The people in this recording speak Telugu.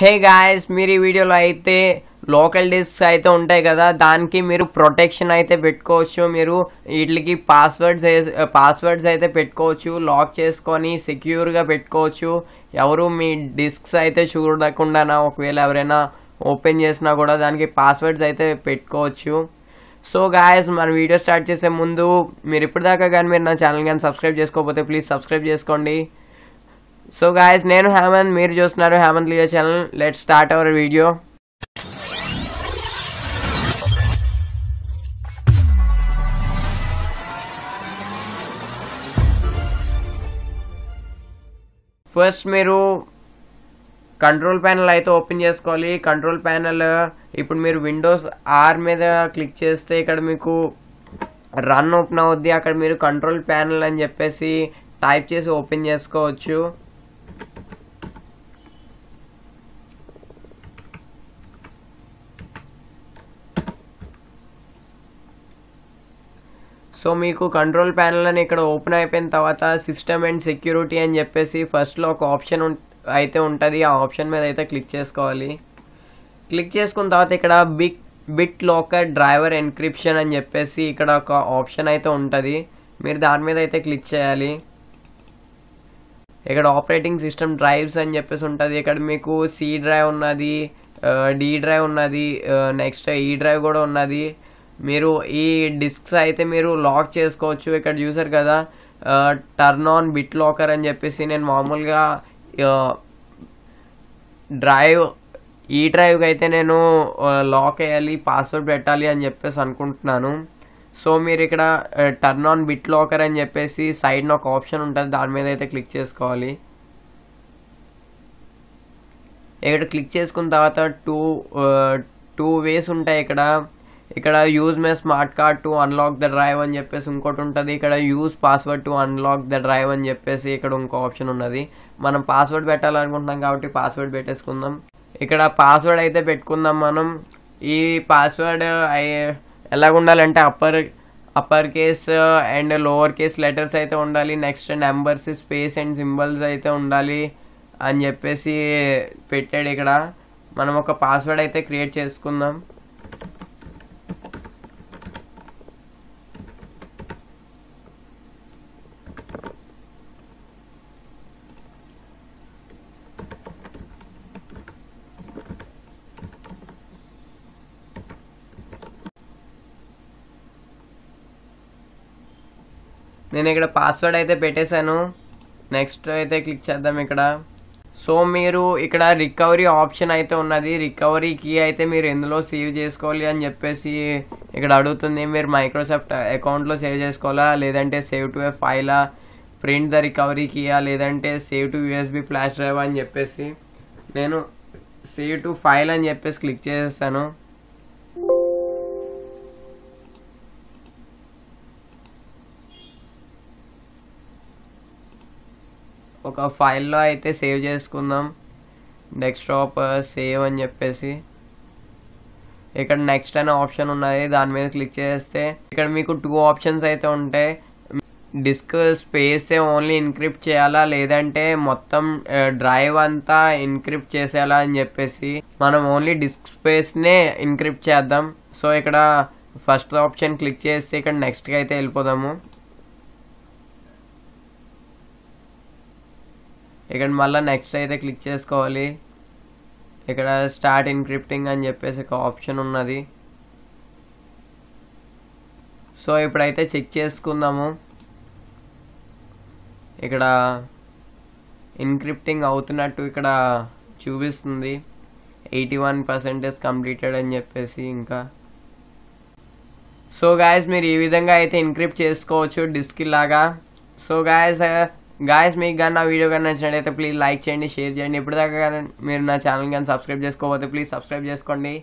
హే గాయస్ మీరు ఈ వీడియోలో అయితే లోకల్ డిస్క్స్ అయితే ఉంటాయి కదా దానికి మీరు ప్రొటెక్షన్ అయితే పెట్టుకోవచ్చు మీరు వీటికి పాస్వర్డ్స్ పాస్వర్డ్స్ అయితే పెట్టుకోవచ్చు లాక్ చేసుకొని సెక్యూర్గా పెట్టుకోవచ్చు. ఎవరు మీ డిస్క్స్ అయితే చూడకుండా ఒకవేళ ఎవరైనా ఓపెన్ చేసినా కూడా దానికి పాస్వర్డ్స్ అయితే పెట్టుకోవచ్చు. సో గాయస్ మన వీడియో స్టార్ట్ చేసే ముందు మీరు ఇప్పటిదాకా కానీ మీరు నా ఛానల్ కానీ సబ్స్క్రైబ్ చేసుకోకపోతే ప్లీజ్ సబ్స్క్రైబ్ చేసుకోండి. సో గాయస్ నేను హేమంత్ మీరు చూస్తున్నారు Hemanth Leo channel. Let start our video first మీరు కంట్రోల్ ప్యానల్ అయితే ఓపెన్ చేసుకోవాలి. కంట్రోల్ ప్యానల్ ఇప్పుడు మీరు విండోస్ ఆర్ మీద క్లిక్ చేస్తే ఇక్కడ మీకు రన్ ఓపెన్ అవుద్ది. అక్కడ మీరు కంట్రోల్ ప్యానల్ అని చెప్పేసి టైప్ చేసి ఓపెన్ చేసుకోవచ్చు. సో మీకు కంట్రోల్ ప్యానల్ అని ఇక్కడ ఓపెన్ అయిపోయిన తర్వాత సిస్టమ్ అండ్ సెక్యూరిటీ అని చెప్పేసి ఫస్ట్లో ఒక ఆప్షన్ అయితే ఉంటుంది. ఆ ఆప్షన్ మీద అయితే క్లిక్ చేసుకోవాలి. క్లిక్ చేసుకున్న తర్వాత ఇక్కడ big BitLocker driver encryption అని చెప్పేసి ఇక్కడ ఒక ఆప్షన్ అయితే ఉంటుంది. మీరు దాని మీద అయితే క్లిక్ చేయాలి. ఇక్కడ ఆపరేటింగ్ సిస్టమ్ డ్రైవ్స్ అని చెప్పేసి ఉంటుంది. ఇక్కడ మీకు సి డ్రైవ్ ఉన్నది డి డ్రైవ్ ఉన్నది నెక్స్ట్ ఈ డ్రైవ్ కూడా ఉన్నది. మీరు ఈ డిస్క్స్ అయితే మీరు లాక్ చేసుకోవచ్చు. ఇక్కడ చూసారు కదా టర్న్ ఆన్ బిట్ లాకర్ అని చెప్పేసి నేను మామూలుగా డ్రైవ్ ఈ డ్రైవ్కి అయితే నేను లాక్ వేయాలి పాస్వర్డ్ పెట్టాలి అని చెప్పేసి అనుకుంటున్నాను. సో మీరు ఇక్కడ టర్న్ ఆన్ బిట్ లాకర్ అని చెప్పేసి సైడ్ ఒక ఆప్షన్ ఉంటుంది దాని మీద అయితే క్లిక్ చేసుకోవాలి. ఇక్కడ క్లిక్ చేసుకున్న తర్వాత టూ టూ వేస్ ఉంటాయి ఇక్కడ. ఇక్కడ use my smart card to unlock the drive అని చెప్పేసి ఇంకోటి ఉంటుంది. ఇక్కడ use password to unlock the drive అని చెప్పేసి ఇక్కడ ఇంకో ఆప్షన్ ఉన్నది. మనం పాస్వర్డ్ పెట్టాలనుకుంటున్నాం కాబట్టి పాస్వర్డ్ పెట్టేసుకుందాం. ఇక్కడ పాస్వర్డ్ అయితే పెట్టుకుందాం మనం. ఈ పాస్వర్డ్ ఎలాగ ఉండాలంటే upper upper case and lower case letters అయితే ఉండాలి. Next numbers space and symbols అయితే ఉండాలి అని చెప్పేసి పెట్టాడు ఇక్కడ. మనం ఒక పాస్వర్డ్ అయితే క్రియేట్ చేసుకుందాం. నేను ఇక్కడ పాస్వర్డ్ అయితే పెట్టేశాను. నెక్స్ట్ అయితే క్లిక్ చేద్దాం ఇక్కడ. సో మీరు ఇక్కడ రికవరీ ఆప్షన్ అయితే ఉన్నది. రికవరీ కీ అయితే మీరు ఎందులో సేవ్ చేసుకోవాలి అని చెప్పేసి ఇక్కడ అడుగుతుంది. మీరు మైక్రోసాఫ్ట్ అకౌంట్లో సేవ్ చేసుకోవాలా? లేదంటే సేవ్ టు ఏ ఫైలా ప్రింట్ ద రికవరీ కీయా లేదంటే save to USB flash drive అని చెప్పేసి నేను సేవ్ టు ఫైల్ అని చెప్పేసి క్లిక్ చేసేస్తాను ఒక ఫైల్లో అయితే సేవ్ చేసుకుందాం. డెస్క్టాప్ సేవ్ అని చెప్పేసి. ఇక్కడ నెక్స్ట్ అనే ఆప్షన్ ఉన్నది దాని మీద క్లిక్ చేస్తే. ఇక్కడ మీకు టూ ఆప్షన్స్ అయితే ఉంటాయి. డిస్క్ స్పేస్ ఓన్లీ ఇన్క్రిప్ట్ చేయాలా లేదంటే మొత్తం డ్రైవ్ అంతా ఇన్క్రిప్ట్ చేసేయాలా అని చెప్పేసి. మనం ఓన్లీ డిస్క్ స్పేస్నే ఇన్క్రిప్ట్ చేద్దాం. సో ఇక్కడ ఫస్ట్ ఆప్షన్ క్లిక్ చేస్తే ఇక్కడ నెక్స్ట్కి అయితే వెళ్ళిపోదాము. ఇక్కడ మళ్ళీ నెక్స్ట్ అయితే క్లిక్ చేసుకోవాలి. ఇక్కడ స్టార్ట్ ఇన్క్రిప్టింగ్ అని చెప్పేసి ఒక ఆప్షన్ ఉన్నది. సో ఇప్పుడైతే చెక్ చేసుకుందాము. ఇక్కడ ఇన్క్రిప్టింగ్ అవుతున్నట్టు ఇక్కడ చూపిస్తుంది. ఎయిటీ వన్ పర్సెంటేజ్ కంప్లీటెడ్ అని చెప్పేసి ఇంకా. సో గాయస్ మీరు ఈ విధంగా అయితే ఇన్క్రిప్ట్ చేసుకోవచ్చు డిస్క్ లాగా. సో గాయస్ గాయస్ మీకు కానీ నా వీడియో కానీ నచ్చినట్టయితే ప్లీజ్ లైక్ చేయండి షేర్ చేయండి. ఇప్పటిదాకా కానీ మీరు నా ఛానల్ కానీ సబ్స్క్రైబ్ చేసుకోకపోతే ప్లీజ్ సబ్స్క్రైబ్ చేసుకోండి.